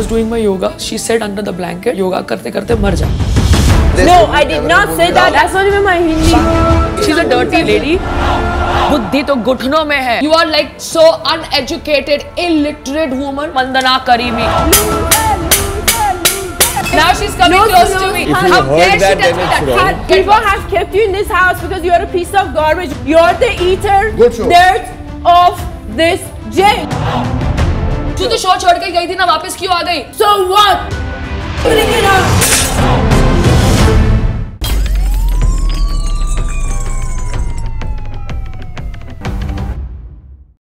was doing my yoga. She said under the blanket, yoga करते करते मर जा. No, I did not say that. That's not even my Hindi. She's a dirty lady. बुद्धि तो घुटनों में है. You are like so uneducated, illiterate woman. Vandana Karimi. Now she's coming No, close no, to me. If you How heard dare she that, touch then me it's that wrong. People have kept you in this house because you're a piece of garbage. You're the eater, dirt of this jail. तू तो show छोड़ के गई थी ना वापस क्यों आ गई So what? It up.